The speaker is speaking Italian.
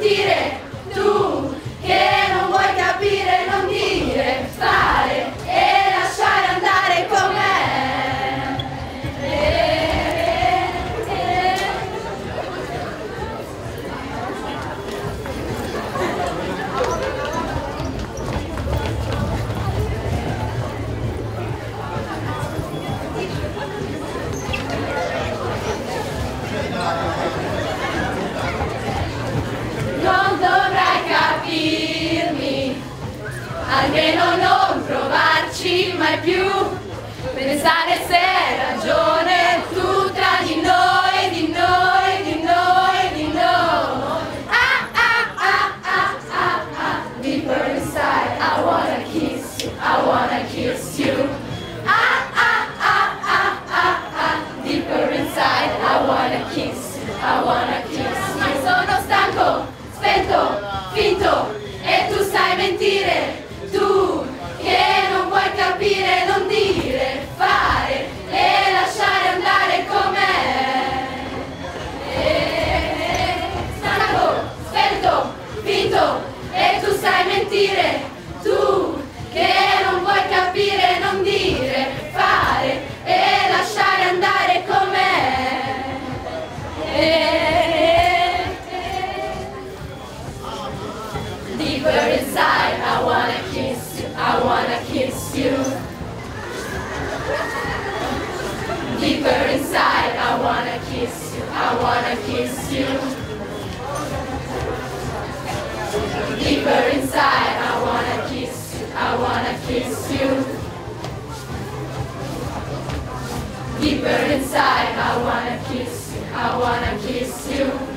tu almeno non provarci mai più. Pensare se hai ragione tu tra di noi, di noi, di noi, di noi. Ah ah ah ah ah ah, deeper inside, I wanna kiss you, I wanna kiss you. Ah ah ah ah ah ah, deeper inside, I wanna kiss you, I wanna kiss you. Ma sono stanco, spento, finto, e tu sai mentire, capire, non dire, fare e lasciare andare com'è. Eh, Stanco, spento, finto, e tu sai mentire, tu che non vuoi capire, non dire, fare e lasciare andare com'è. Eh, Deeper inside, I wanna kiss you, I wanna kiss you. I wanna kiss you. Deeper inside, I wanna kiss you, I wanna kiss you. Deeper inside, I wanna kiss you, I wanna kiss you.